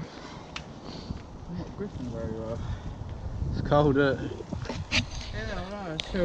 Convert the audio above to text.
God. I'm not gripping very well. It's cold, is it? Yeah, I know. it's feel